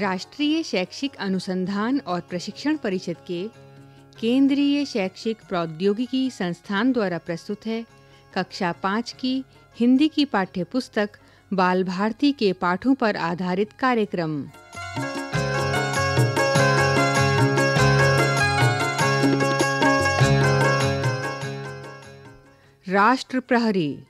राष्ट्रीय शैक्षिक अनुसंधान और प्रशिक्षण परिषद के केंद्रीय शैक्षिक प्रौद्योगिकी संस्थान द्वारा प्रस्तुत है कक्षा पाँच की हिंदी की पाठ्य पुस्तक बाल भारती के पाठों पर आधारित कार्यक्रम। राष्ट्र प्रहरी।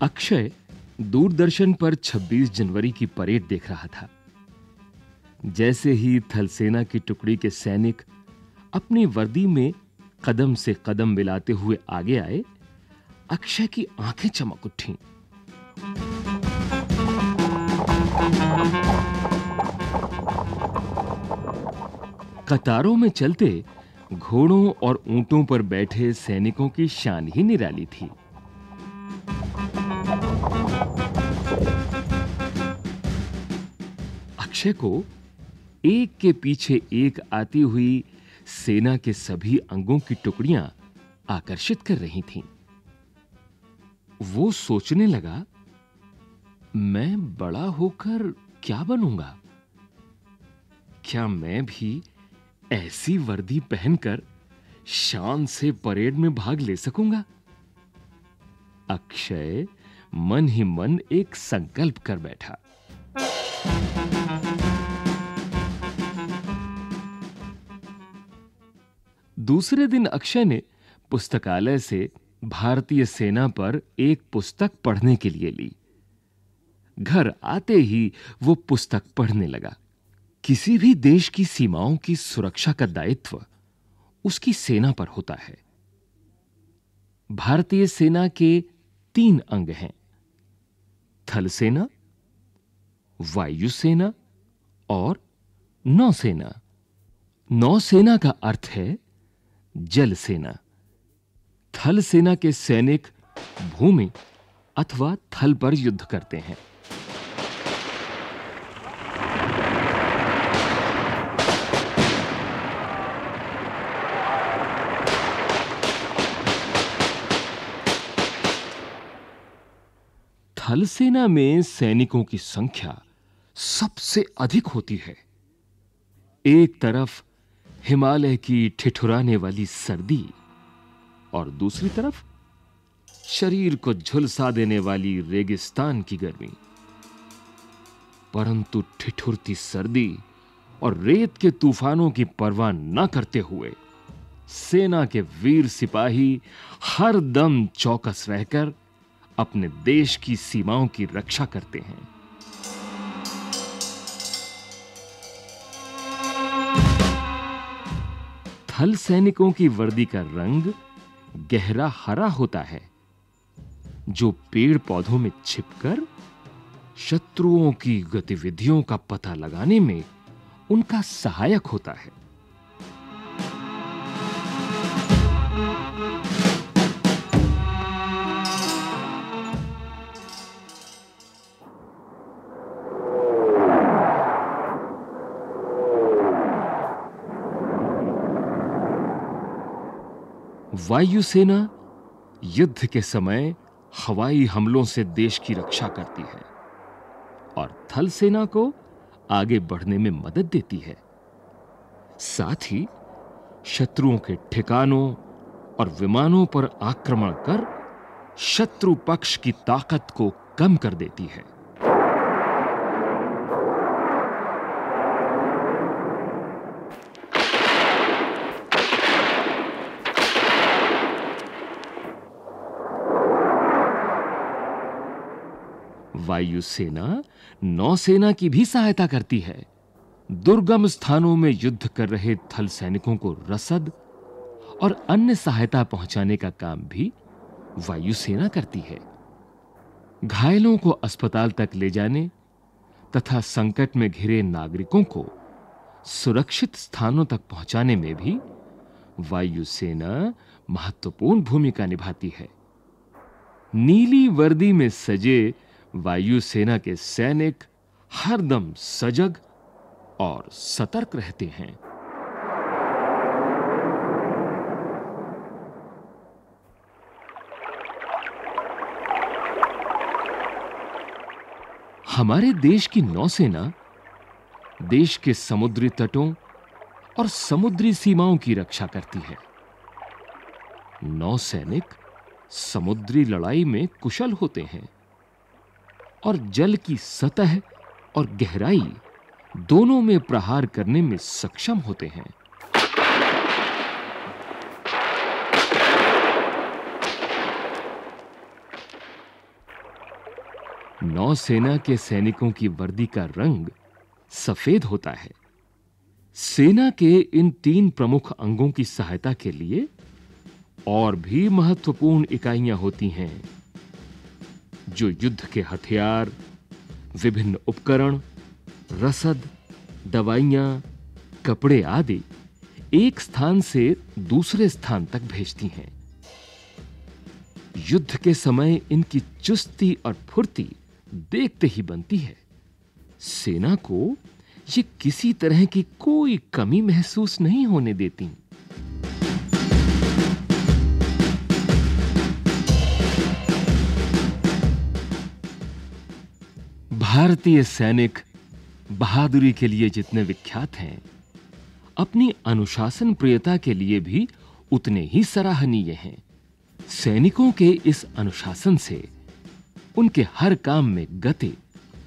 अक्षय दूरदर्शन पर 26 जनवरी की परेड देख रहा था। जैसे ही थलसेना की टुकड़ी के सैनिक अपनी वर्दी में कदम से कदम मिलाते हुए आगे आए, अक्षय की आँखें चमक उठीं। कतारों में चलते घोड़ों और ऊंटों पर बैठे सैनिकों की शान ही निराली थी। अक्षय को एक के पीछे एक आती हुई सेना के सभी अंगों की टुकड़ियाँ आकर्षित कर रही थीं। वो सोचने लगा, मैं बड़ा होकर क्या बनूँगा? क्या मैं भी ऐसी वर्दी पहनकर शान से परेड में भाग ले सकूँगा? अक्षय मन ही मन एक संकल्प कर बैठा। दूसरे दिन अक्षय ने पुस्तकालय से भारतीय सेना पर एक पुस्तक पढ़ने के लिए ली। घर आते ही वो पुस्तक पढ़ने लगा। किसी भी देश की सीमाओं की सुरक्षा का दायित्व उसकी सेना पर होता है। भारतीय सेना के तीन अंग हैं। थल सेना वायुसेना और नौसेना। नौसेना का अर्थ है जल सेना। थल सेना के सैनिक भूमि अथवा थल पर युद्ध करते हैं। थल सेना में सैनिकों की संख्या सबसे अधिक होती है। एक तरफ़ हिमालय की ठिठुराने वाली सर्दी और दूसरी तरफ़ शरीर को झुलसा देने वाली रेगिस्तान की गर्मी। परंतु ठिठुरती सर्दी और रेत के तूफानों की परवाह न करते हुए सेना के वीर सिपाही हर दम चौकस रहकर अपने देश की सीमाओं की रक्षा करते हैं। थल सैनिकों की वर्दी का रंग गहरा हरा होता है, जो पेड़ पौधों में छिपकर शत्रुओं की गतिविधियों का पता लगाने में उनका सहायक होता है। वायुसेना युद्ध के समय हवाई हमलों से देश की रक्षा करती है और थल सेना को आगे बढ़ने में मदद देती है। साथ ही शत्रुओं के ठिकानों और विमानों पर आक्रमण कर शत्रु पक्ष की ताकत को कम कर देती है। वायुसेना नौसेना की भी सहायता करती है। दुर्गम स्थानों में युद्ध कर रहे थल सैनिकों को रसद और अन्य सहायता पहुँचाने का काम भी वायुसेना करती है। घायलों को अस्पताल तक ले जाने तथा संकट में घिरे नागरिकों को सुरक्षित स्थानों तक पहुँचाने में भी वायुसेना महत्वपूर्ण भूमिका निभाती है। नीली वर्दी में सजे वायुसेना के सैनिक हरदम सजग और सतर्क रहते हैं। हमारे देश की नौसेना देश के समुद्री तटों और समुद्री सीमाओं की रक्षा करती है। नौसैनिक समुद्री लड़ाई में कुशल होते हैं। और जल की सतह और गहराई दोनों में प्रहार करने में सक्षम होते हैं। नौसेना के सैनिकों की वर्दी का रंग सफ़ेद होता है। सेना के इन तीन प्रमुख अंगों की सहायता के लिए और भी महत्वपूर्ण इकाइयाँ होती हैं। जो युद्ध के हथियार, विभिन्न उपकरण, रसद, दवाइयाँ, कपड़े आदि एक स्थान से दूसरे स्थान तक भेजती हैं। युद्ध के समय इनकी चुस्ती और फुर्ती देखते ही बनती है। सेना को ये किसी तरह की कोई कमी महसूस नहीं होने देती। भारतीय सैनिक बहादुरी के लिए जितने विख्यात हैं, अपनी अनुशासन प्रियता के लिए भी उतने ही सराहनीय हैं। सैनिकों के इस अनुशासन से उनके हर काम में गति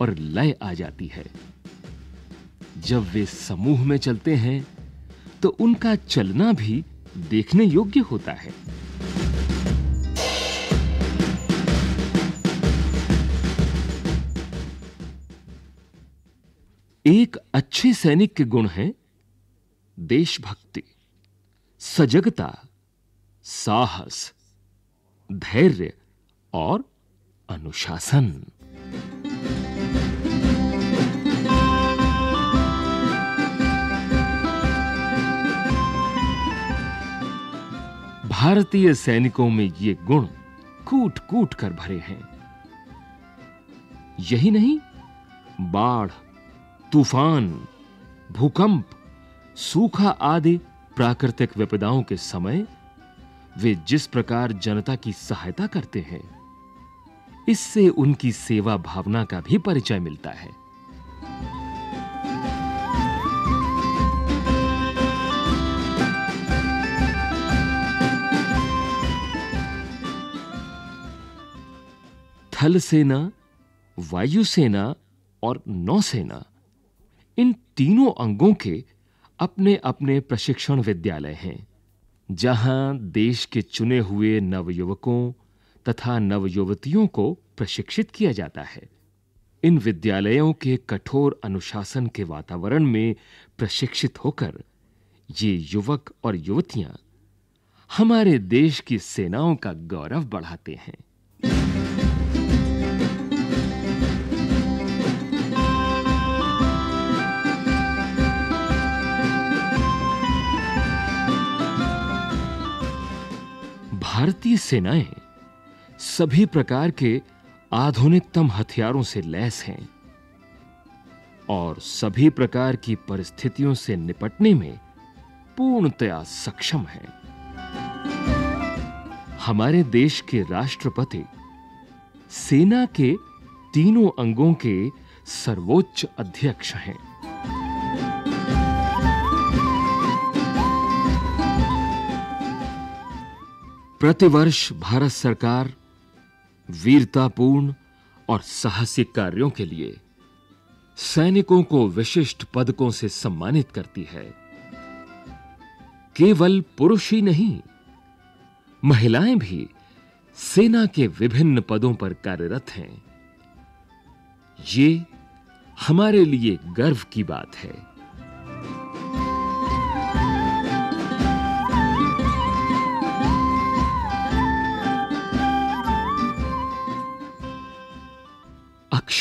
और लय आ जाती है। जब वे समूह में चलते हैं तो उनका चलना भी देखने योग्य होता है। एक अच्छे सैनिक के गुण हैं देशभक्ति, सजगता, साहस, धैर्य और अनुशासन। भारतीय सैनिकों में ये गुण कूट कूट कर भरे हैं। यही नहीं, बाढ़ तूफ़ान, भूकंप, सूखा आदि प्राकृतिक विपदाओं के समय वे जिस प्रकार जनता की सहायता करते हैं, इससे उनकी सेवा भावना का भी परिचय मिलता है। थल सेना वायुसेना और नौसेना इन तीनों अंगों के अपने अपने प्रशिक्षण विद्यालय हैं, जहाँ देश के चुने हुए नवयुवकों तथा नवयुवतियों को प्रशिक्षित किया जाता है। इन विद्यालयों के कठोर अनुशासन के वातावरण में प्रशिक्षित होकर ये युवक और युवतियाँ हमारे देश की सेनाओं का गौरव बढ़ाते हैं। भारतीय सेनाएँ सभी प्रकार के आधुनिकतम हथियारों से लैस हैं और सभी प्रकार की परिस्थितियों से निपटने में पूर्णतया सक्षम हैं। हमारे देश के राष्ट्रपति सेना के तीनों अंगों के सर्वोच्च अध्यक्ष हैं। प्रतिवर्ष भारत सरकार वीरतापूर्ण और साहसिक कार्यों के लिए सैनिकों को विशिष्ट पदकों से सम्मानित करती है। केवल पुरुष ही नहीं, महिलाएँ भी सेना के विभिन्न पदों पर कार्यरत हैं। ये हमारे लिए गर्व की बात है।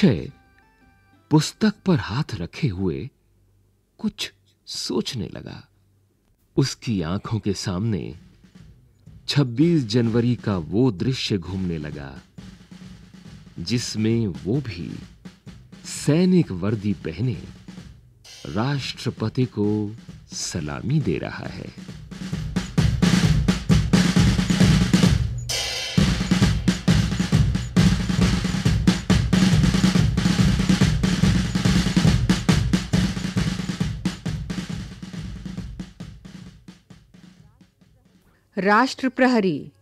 अक्षय पुस्तक पर हाथ रखे हुए कुछ सोचने लगा। उसकी आँखों के सामने 26 जनवरी का वो दृश्य घूमने लगा, जिसमें वो भी सैनिक वर्दी पहने राष्ट्रपति को सलामी दे रहा है। राष्ट्र प्रहरी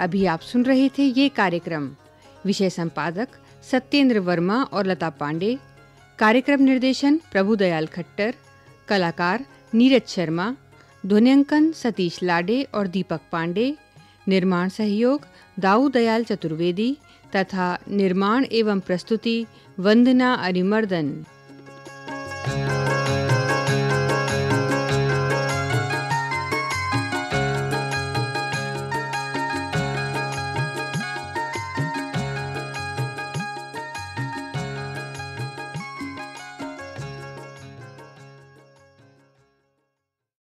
अभी आप सुन रहे थे ये कार्यक्रम। विषय संपादक सत्येंद्र वर्मा और लता पांडे। कार्यक्रम निर्देशन प्रभुदयाल खट्टर। कलाकार नीरज शर्मा। ध्वनियांकन सतीश लाडे और दीपक पांडे, निर्माण सहयोग दाऊ दयाल चतुर्वेदी तथा निर्माण एवं प्रस्तुति, वंदना अरिमर्दन।